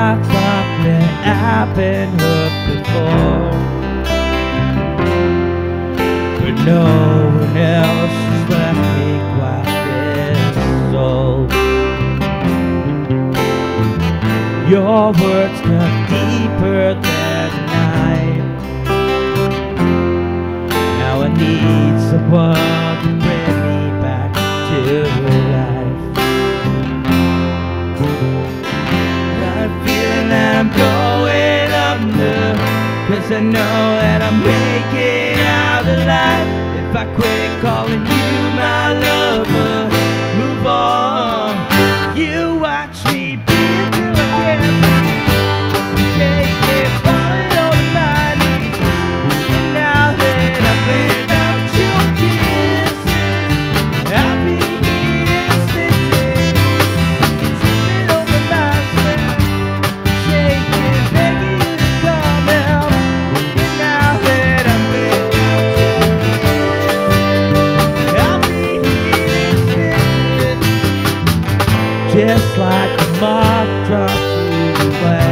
I thought that I've been hurt before. But no one else has left me quite this old. Your words cut deeper than knife. Now I need someone to bring me back to life. I know that I'm making out alive. If I quit calling you dance like a moth drops through the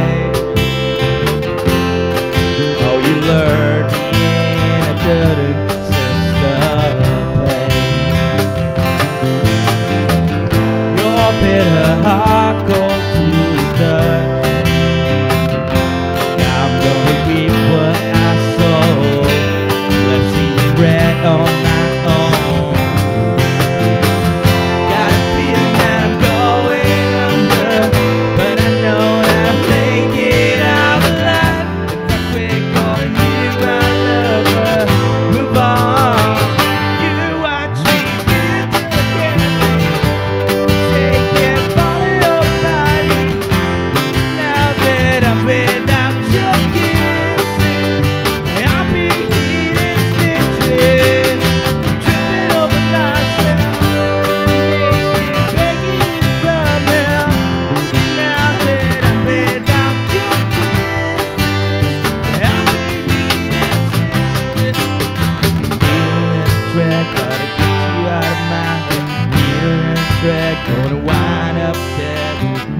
Gonna wind up dead, even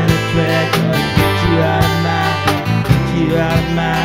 in a dread. Gonna get you out of my, get you out of my.